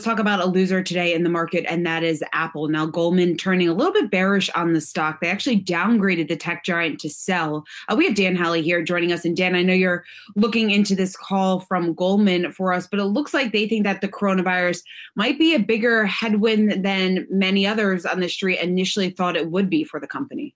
let's talk about a loser today in the market, and that is Apple. Now, Goldman turning a little bit bearish on the stock. They actually downgraded the tech giant to sell. Uh, we have Dan Howley here joining us. And Dan, I know you're looking into this call from Goldman for us, but it looks like they think that the coronavirus might be a bigger headwind than many others on the street initially thought it would be for the company.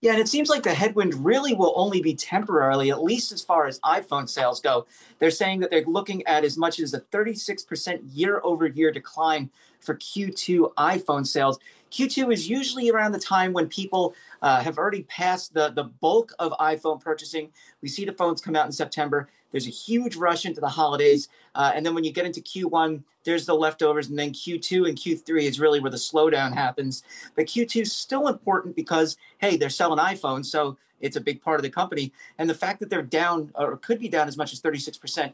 Yeah, and it seems like the headwind really will only be temporarily, at least as far as iPhone sales go. They're saying that they're looking at as much as a 36% year over year decline for Q2 iPhone sales. Q2 is usually around the time when people uh, have already passed the, the bulk of iPhone purchasing. We see the phones come out in September. There's a huge rush into the holidays. Uh, and then when you get into Q1, there's the leftovers. And then Q2 and Q3 is really where the slowdown happens. But Q2 is still important because, hey, they're selling iPhones. So it's a big part of the company. And the fact that they're down or could be down as much as 36%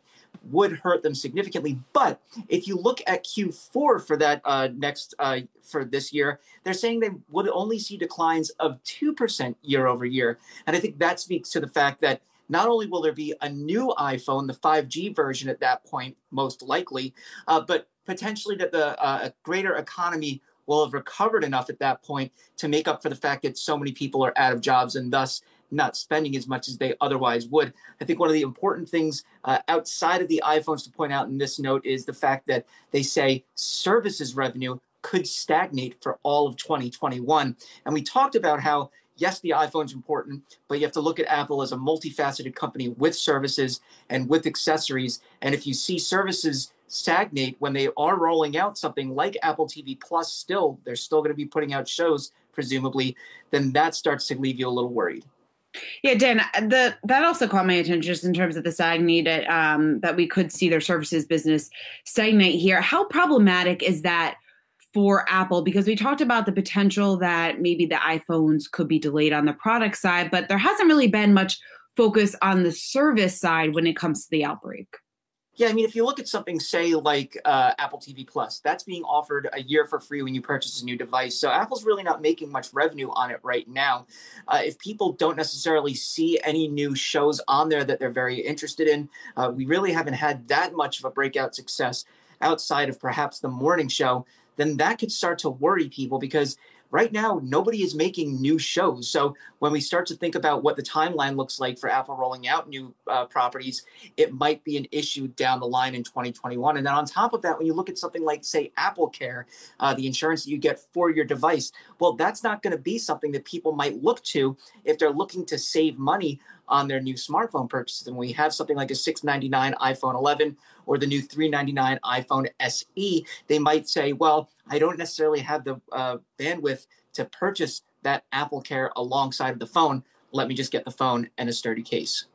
would hurt them significantly. But if you look at Q4 for that uh, next uh, for this year, they're saying they would only see declines of 2% year over year. And I think that speaks to the fact that not only will there be a new iPhone, the 5G version at that point, most likely, uh, but potentially that the uh, greater economy will have recovered enough at that point to make up for the fact that so many people are out of jobs and thus not spending as much as they otherwise would. I think one of the important things uh, outside of the iPhones to point out in this note is the fact that they say services revenue could stagnate for all of 2021. And we talked about how yes, the iPhone's important, but you have to look at Apple as a multifaceted company with services and with accessories. And if you see services stagnate when they are rolling out something like Apple TV Plus, still, they're still going to be putting out shows, presumably, then that starts to leave you a little worried. Yeah, Dan, the that also caught my attention just in terms of the stagnate um, that we could see their services business stagnate here. How problematic is that for Apple because we talked about the potential that maybe the iPhones could be delayed on the product side, but there hasn't really been much focus on the service side when it comes to the outbreak. Yeah, I mean, if you look at something, say, like uh, Apple TV Plus, that's being offered a year for free when you purchase a new device. So Apple's really not making much revenue on it right now. Uh, if people don't necessarily see any new shows on there that they're very interested in, uh, we really haven't had that much of a breakout success outside of perhaps the morning show then that could start to worry people because right now nobody is making new shows. So when we start to think about what the timeline looks like for apple rolling out new uh, properties it might be an issue down the line in 2021 and then on top of that when you look at something like say apple care uh, the insurance that you get for your device well that's not going to be something that people might look to if they're looking to save money on their new smartphone purchases. And we have something like a 699 iPhone 11 or the new 399 iPhone SE, they might say, well, I don't necessarily have the uh, bandwidth to purchase that Apple Care alongside of the phone. Let me just get the phone and a sturdy case.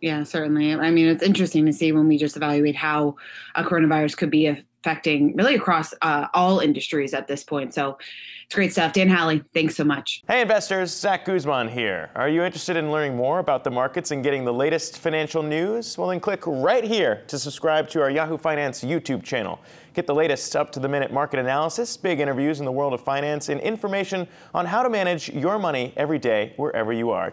Yeah, certainly. I mean, it's interesting to see when we just evaluate how a coronavirus could be affecting really across uh, all industries at this point. So it's great stuff. Dan Howley, thanks so much. Hey, investors. Zack Guzman here. Are you interested in learning more about the markets and getting the latest financial news? Well, then click right here to subscribe to our Yahoo Finance YouTube channel. Get the latest up to the minute market analysis, big interviews in the world of finance, and information on how to manage your money every day wherever you are.